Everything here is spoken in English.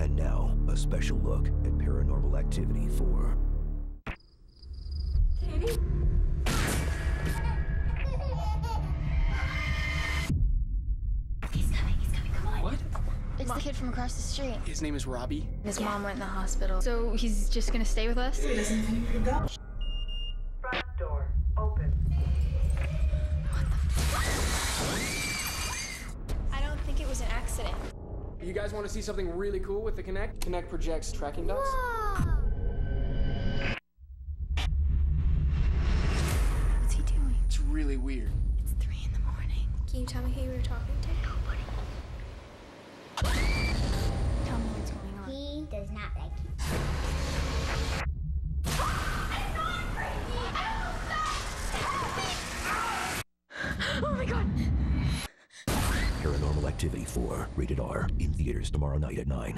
And now, a special look at paranormal activity 4. Katie? He's coming, he's coming, come on. What? It's the kid from across the street. His name is Robbie. His mom went in the hospital. So he's just gonna stay with us? Front door open. What the I don't think it was an accident. You guys want to see something really cool with the Kinect? Kinect projects tracking dots. What's he doing? It's really weird. It's three in the morning. Can you tell me who you were talking to? Activity 4, rated R, in theaters tomorrow night at 9.